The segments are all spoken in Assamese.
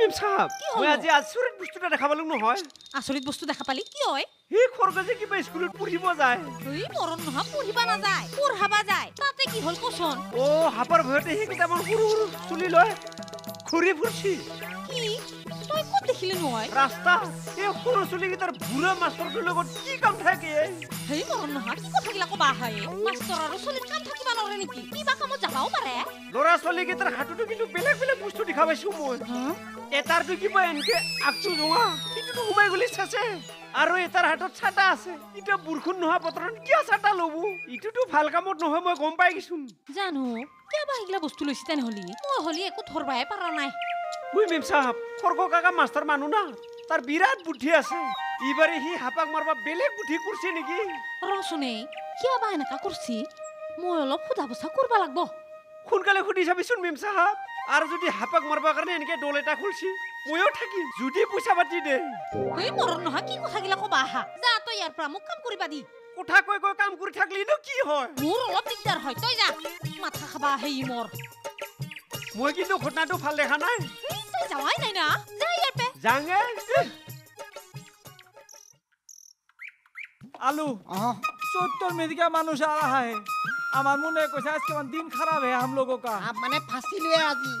মেম হ'ল? মই আজি আচৰিত বস্তু এটা দেখা পালো নহয়। আচৰিত বস্তু দেখা পালি? কি হয় সেই খৰগজে কিবা স্কুলত পঢ়িব যায়। এই মৰণ নহয় পঢ়িবা নাযায় পঢ়াবা যায়। তাতে কি হ'ল কচোন? অ হাপাৰ ভয়তে সেই কেইটামান সৰু সৰু চুলি লয়। ঘূৰি ফুৰছি। কি? দেখিলি নহয় ৰাস্তা এই সৰু চুলিকেইটাৰ বুঢ়া মাষ্টৰটোৰ লগত কি কাম থাকে? সেই মৰণ নহয় কি কথাগিলা কবা আহে মাষ্টৰ আৰু চলিৰ কাম থাকিবা নৰে নেকি? কিবা কামত যাবাও পাৰে। ল'ৰা ছোৱালীকেইটাৰ হাততো কিন্তু বেলেগ বেলেগ বস্তু দেখা পাইছো মই। এটাৰটো কিবা এনেকে আগটো জোঙা সিটোতো সোমাই গলি চাচে। আৰু এটাৰ হাতত ছাটা আছে। এতিয়া বৰষুণ নোহোৱা বতৰত কিয় ছাটা ল'ব? ইটোতো ভাল কামত নহয় মই গম পাই গৈছো জানো কিয় বা সেইগিলা বস্তু লৈছি তেনেহ'লে? মই হ'লে একো ধৰবাই পাৰা নাই। উই মেম চাহাব খৰ্গ কাকা মাষ্টাৰ মানুহ না তাৰ বিৰাট বুদ্ধি আছে ইবাৰে সি হাপাক মাৰবা বেলেগ বুদ্ধি কৰিছে নেকি ৰচোনে কিয় বা এনেকা কৰছি মই অলপ সোধা পোছা কৰবা লাগব সোনকালে সুধি চাবিচোন মেম চাহাব আৰু যদি হাপাক মাৰবা কাৰণে এনেকে দল এটা খুলছি ময়ো থাকিম যদি পইচা পাতি দে এই মৰণ নহয় কি কথাগিলা কবা আহা যা তই ইয়াৰ পৰা মোক কাম কৰিবা দি কথা কৈ কৈ কাম কৰি থাকলিনো কি হয় মোৰ অলপ দিগদাৰ হয় তই যা মাথা খাবা আহে মোৰ মই কিন্তু ঘটনাটো ভাল দেখা নাই এই, তই যাৱাই নাই না যা ইয়াৰ পে জাঙে আলু सत्तर में क्या मानुष आ रहा है আমার মনে কইছে আজকে আমার দিন খারাপ है हम लोगों का আ- মানে ফাঁচি লুৱে আজি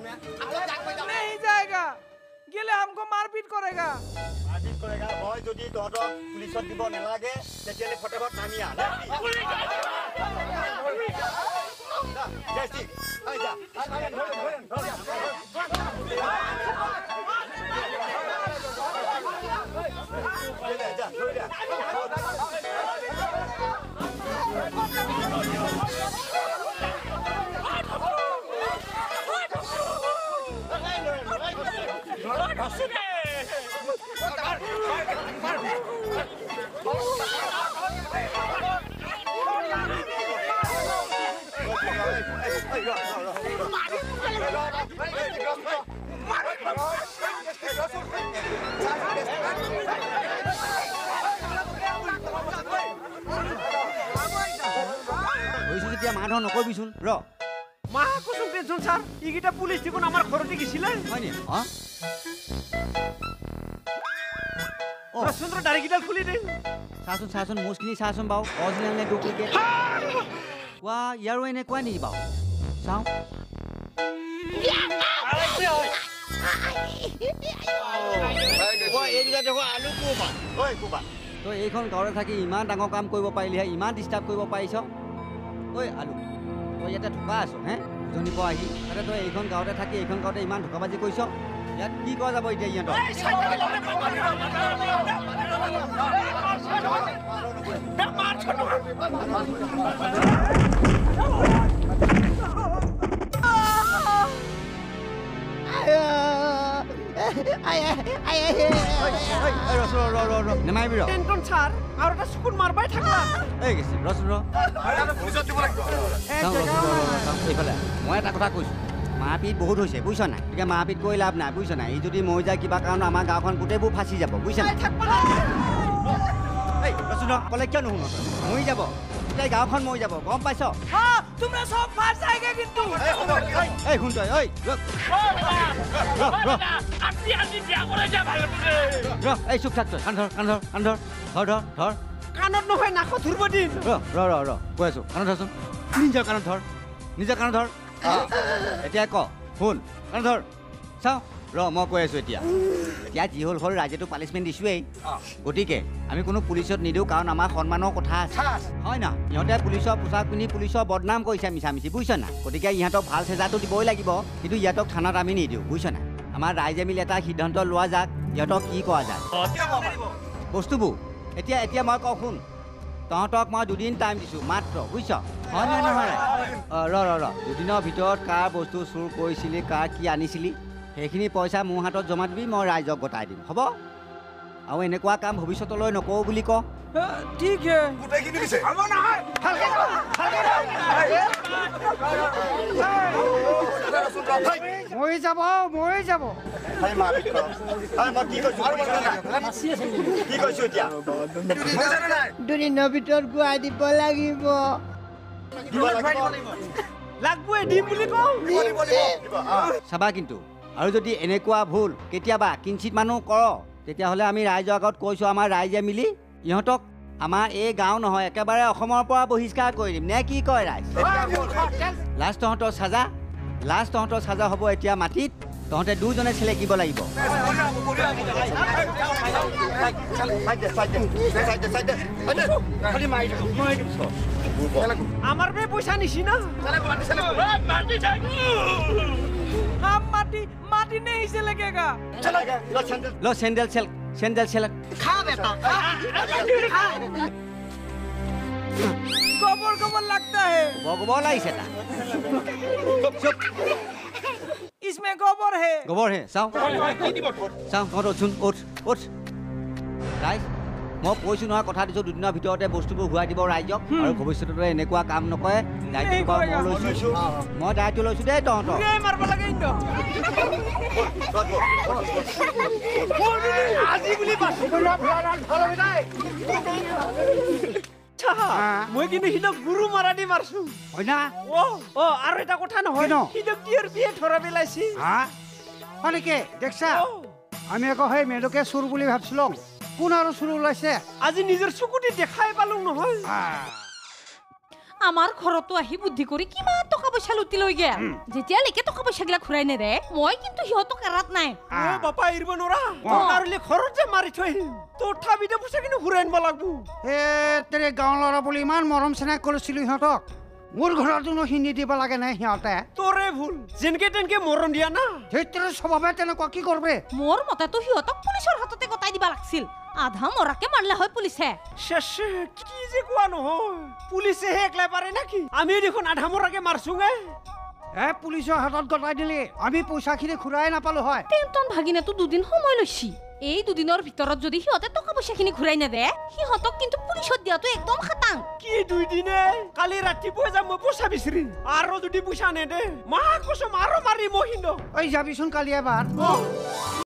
नहीं जाएगा গেলে हमको मारपीट करेगा মাৰপিট কৰেগা মই যদি তহঁতক পুলিচত দিব নালাগে তেতিয়াহ'লে ফটাফট নামি আহ নে কি? যা, হৈছো যেতিয়া মাৰধৰ নকৰিবিচোন ৰ মা কচোন টেনচন ছাৰ এইকেইটা পুলিচ দেখোন আমাৰ ঘৰতে গেছিলে হয় নি অঁ ৰচন্দ্ৰ দাড়িকেইডাল খুলি দে চাচোন চাচোন মোচখিনি চাচোন বাৰু অৰিজিনেল নে ডুপ্লিকেট এনেকুৱা নেকি বাৰু চাওঁ মই এইকেইটা দেখোন আলু কোবা ঐ কোবা তই এইখন গাঁৱতে থাকি ইমান ডাঙৰ কাম কৰিব পাৰিলিহে ইমান ডিষ্টাৰ্ব কৰিব পাৰিছ ঐ আলু তই ইয়াতে থকা আছ হে উজনিৰ পৰা আহি তাতে তই এইখন গাঁৱতে থাকি এইখন গাঁৱতে ইমান ধোকাবাজি কৰিছ ইয়াত কি কৰা যাব এতিয়া ইহঁতৰ নেমাৰিবি ছাৰ আৰু এটা চকুত মাৰবাই এই গেছি ৰচোন এইফালে মই এটা কথা কৈছোঁ মাৰপিট বহুত হৈছে বুজিছ নাই গতিকে মাৰপিট কৰি লাভ নাই বুজিছ নাই ই যদি মৰি যায় কিবা কাৰণত আমাৰ গাঁওখন গোটেইবোৰ ফাঁচি যাব বুজিছ নাই ক'লে কিয় নুশুন মৰি যাব গোটাই গাঁওখন মই যাব গম পাইছ এতিয়া ক শুন কাৰণ ধৰ চাওঁ ৰ মই কৈ আছোঁ এতিয়া। এতিয়া যি হ'ল হ'ল ৰাইজেতো পানিছমেণ্ট দিছোৱেই। গতিকে আমি কোনো পুলিচত নিদিওঁ কাৰণ আমাৰ সন্মানৰ কথা আছে। হয় না? ইহঁতে পুলিচৰ পোছাক পিন্ধি পুলিচৰ বদনাম কৰিছে মিছা মিছি বুজিছ না? গতিকে ইহঁতক ভাল চেজাটো দিবই লাগিব কিন্তু ইহঁতক থানাত আমি নিদিওঁ বুজিছ না? আমাৰ ৰাইজে মিলি এটা সিদ্ধান্ত লোৱা যাক ইহঁতক কি কৰা যায়? বস্তুবোৰ এতিয়া এতিয়া মই কওঁ শুন। তহঁতক মই দুদিন টাইম দিছোঁ মাত্ৰ বুজিছ? হয় নহয়? নহয় ৰ ৰ। দুদিনৰ ভিতৰত কাৰ বস্তু চুৰ কৰিছিলি কাৰ কি আনিছিলি? সেইখিনি পইচা মোৰ হাতত জমা দিবি মই ৰাইজক গতাই দিম। হ'ব? আৰু এনেকুৱা কাম ভৱিষ্যতলৈ নকৰোঁ বুলি কওঁ দুদিনৰ ভিতৰত গোৱাই দিব লাগিব। চাবা কিন্তু আৰু যদি এনেকুৱা ভুল কেতিয়াবা কিঞ্চিত মানুহ কৰ তেতিয়াহ'লে আমি ৰাইজৰ আগত কৈছোঁ আমাৰ ৰাইজে মিলি ইহঁতক আমাৰ এই গাঁও নহয় একেবাৰে অসমৰ পৰা বহিষ্কাৰ কৰি দিম। নে কি কয় ৰাইজ? লাষ্ট তহঁতৰ চাজা লাষ্ট তহঁতৰ চাজা হ'ব এতিয়া মাটিত তহঁতে দুজনে চেলেকিব লাগিব। আমাৰ বে পইচা নিছি না। হাম लाठी नहीं से लगेगा चला लो सैंडल लो सैंडल चल सैंडल सेल खा बेटा गोबर गोबर लगता है भगवान आई सेटा चुप चुप इसमें गोबर है गोबर है साओ साओ करो सुन उठ उठ राइट মই কৈছোঁ নহয় কথা দিছোঁ দুদিনৰ ভিতৰতে বস্তুবোৰ ঘূৰাই দিব ৰাইজক আৰু ভৱিষ্যততে এনেকুৱা কাম নকৰে। দায়িত্ব মই লৈছোঁ। মই দায়িত্ব লৈছোঁ দেই তহঁতৰ। মই কিন্তু সিহঁতক গুৰু মাৰা দি মাৰছো। হয় না? অ অ আৰু এটা কথা নহয়? সিহঁতক কিয়ৰ বিয়ে ধৰা পেলাইছি। হা? হয় নেকি? দেখছা? আমি আকৌ সেই মেডুকে চুৰ বুলি ভাবছিলো। কোন আৰু চুৰ ওলাইছে। আজি নিজৰ চকুদি দেখাই পালো নহয়। আমাৰ ঘৰতো আহি বুদ্ধি কৰি কিমান টকা পইচা লুটি লৈ গেল যেতিয়ালৈকে টকা পইচাগিলা ঘূৰাই নেদে মই কিন্তু সিহঁতক এৰাত নাই। অ বাপা এৰিব নোৱাৰা। ঘৰত যে মাৰি থৈ আহিম তথাপিতো পইচা কিন্তু ঘূৰাই আনিব লাগবো। এ তেৰে গাঁৱৰ ল'ৰা বুলি ইমান মৰম চেনেহ কৰিছিলো সিহঁতক। মোৰ ঘৰতনো হিন্দি দিব লাগে নাই সিহঁতে? তোৰে ভুল যেনকে তেনেকে মৰণ দিয়া না। সেইটোৰে স্বভাৱে তেনেকুৱা কি কৰবে? মোৰ মতেতো সিহঁতক পুলিচৰ হাততে লাগছিল। আধা মৰাকে মাৰলে হয় পুলিচে শেষে কি যে কোৱা নহয় পুলিচেহে একলাই পাৰে নেকি? আমি দেখোন আধা মৰাকে মাৰছোঙে এ পুলিচৰ হাতত গতাই দিলি। আমি পইচাখিনি ঘূৰাই নাপালো হয়। টেনটন ভাগিনেতো দুদিন সময় লৈছি। এই দুদিনৰ ভিতৰত যদি সিহঁতে টকা পইচাখিনি ঘূৰাই নেদে সিহঁতক কিন্তু পুলিচত দিয়াটো একদম খাটাং। কি দুই দিনে কালি ৰাতিপুৱা যাম মই পইচা বিচাৰিম আৰু যদি পইচা নেদে মাক আৰু মাৰিম মই ঐ যাবিচোন কালি এবাৰ।